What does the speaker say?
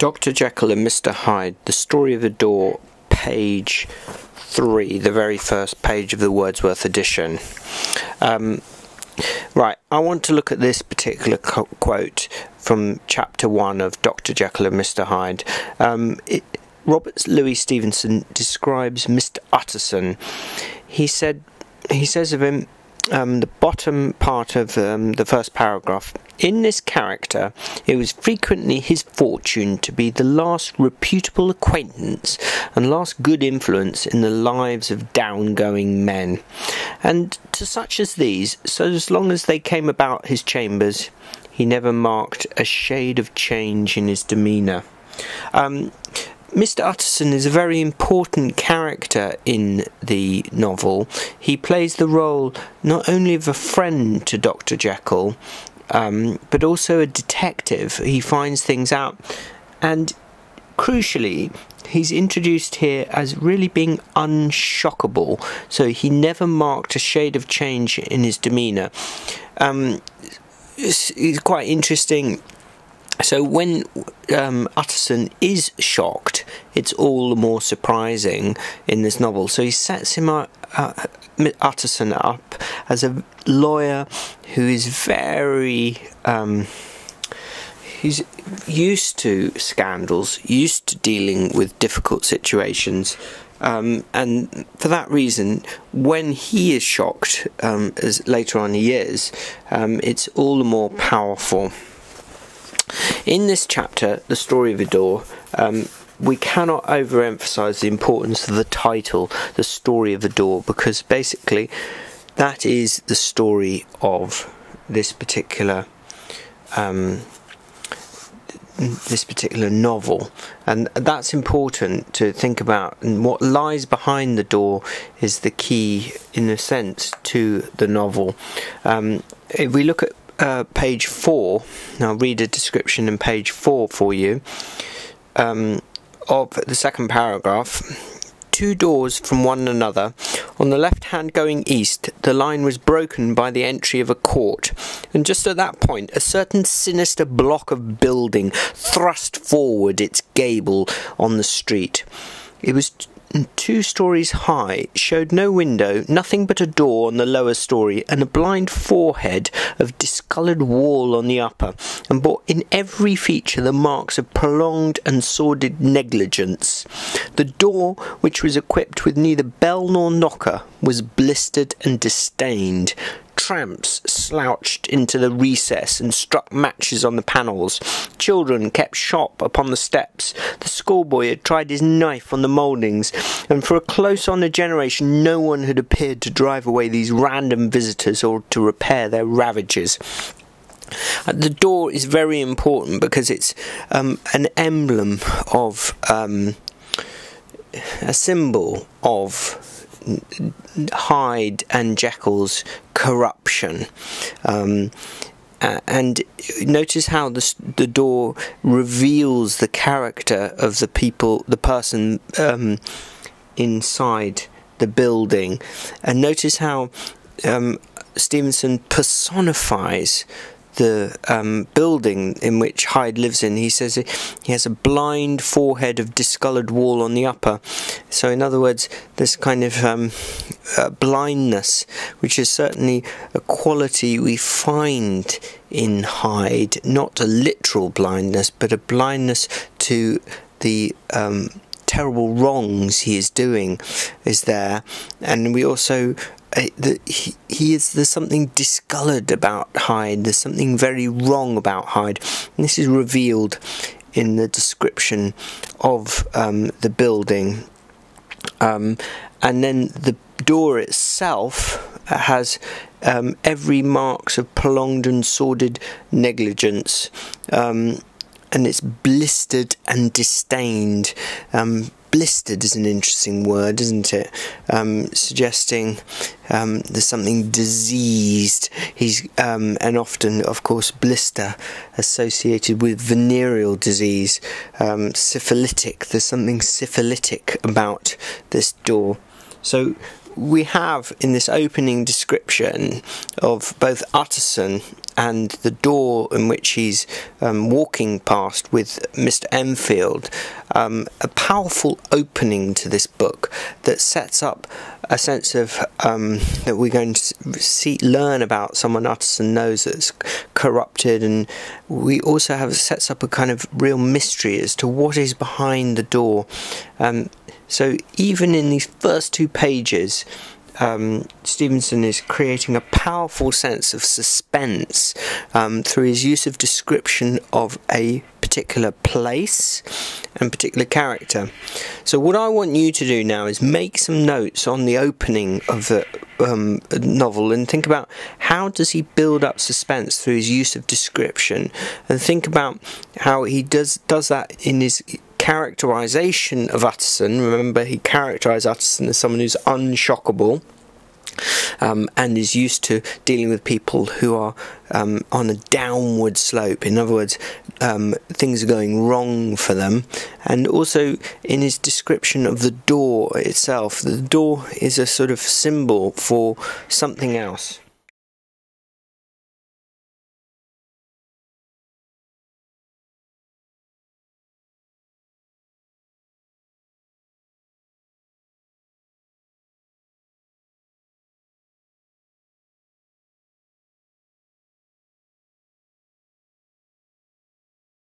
Dr. Jekyll and Mr. Hyde, The Story of the Door, page 3, the very first page of the Wordsworth edition. Um, right, I want to look at this particular co- quote from chapter 1 of Dr. Jekyll and Mr. Hyde. Um, it, Robert Louis Stevenson describes Mr. Utterson. He said, he says of him, um, the bottom part of um, the first paragraph. In this character, it was frequently his fortune to be the last reputable acquaintance and last good influence in the lives of down-going men. And to such as these, so as long as they came about his chambers, he never marked a shade of change in his demeanour. Um, Mr. Utterson is a very important character in the novel. He plays the role not only of a friend to Dr. Jekyll, um, but also a detective. He finds things out, and crucially, he's introduced here as really being unshockable. So he never marked a shade of change in his demeanour. Um, it's, it's quite interesting so when um, Utterson is shocked, it's all the more surprising in this novel. So he sets him up, uh, Utterson up as a lawyer who is very. Um, he's used to scandals, used to dealing with difficult situations. Um, and for that reason, when he is shocked, um, as later on he is, um, it's all the more powerful. In this chapter, The Story of a Door, um, we cannot overemphasize the importance of the title, The Story of the Door, because basically that is the story of this particular. Um, this particular novel, and that's important to think about. And what lies behind the door is the key, in a sense, to the novel. Um, if we look at uh, page four, I'll read a description in page four for you um, of the second paragraph. Two doors from one another. On the left hand going east, the line was broken by the entry of a court, and just at that point, a certain sinister block of building thrust forward its gable on the street. It was two stories high, showed no window, nothing but a door on the lower story, and a blind forehead of discoloured wall on the upper, and bore in every feature the marks of prolonged and sordid negligence. The door, which was equipped with neither bell nor knocker, was blistered and disdained, tramps slouched into the recess and struck matches on the panels. Children kept shop upon the steps. The schoolboy had tried his knife on the mouldings, and for a close on a generation no one had appeared to drive away these random visitors or to repair their ravages. Uh, the door is very important because it's um, an emblem of um, a symbol of Hyde and Jekyll's corruption. Um, uh, and notice how the the door reveals the character of the people, the person um, inside the building, and notice how um, Stevenson personifies the um, building in which Hyde lives in. He says he has a blind forehead of discoloured wall on the upper. So, in other words, this kind of um, uh, blindness, which is certainly a quality we find in Hyde, not a literal blindness, but a blindness to the um, terrible wrongs he is doing, is there. And we also uh, the, he, he is there's something discoloured about Hyde. There's something very wrong about Hyde. And this is revealed in the description of um, the building. Um, and then the door itself has um, every marks of prolonged and sordid negligence. Um, and it's blistered and disdained. Um, blistered is an interesting word, isn't it? Um, suggesting um, there's something diseased. He's um, and often, of course, blister associated with venereal disease, syphilitic. There's something syphilitic about this door. So we have in this opening description of both Utterson and the door in which he's um, walking past with Mr. Enfield, um, a powerful opening to this book that sets up a sense of um, that we're going to see, learn about someone Utterson knows that's corrupted, and we also have sets up a kind of real mystery as to what is behind the door. Um, so even in these first two pages, um, Stevenson is creating a powerful sense of suspense um, through his use of description of a particular place and particular character. So, what I want you to do now is make some notes on the opening of the um, novel and think about how does he build up suspense through his use of description, and think about how he does does that in his characterization of Utterson. Remember, he characterized Utterson as someone who's unshockable. Um, and is used to dealing with people who are um, on a downward slope. In other words, um, things are going wrong for them. And also in his description of the door itself, the door is a sort of symbol for something else.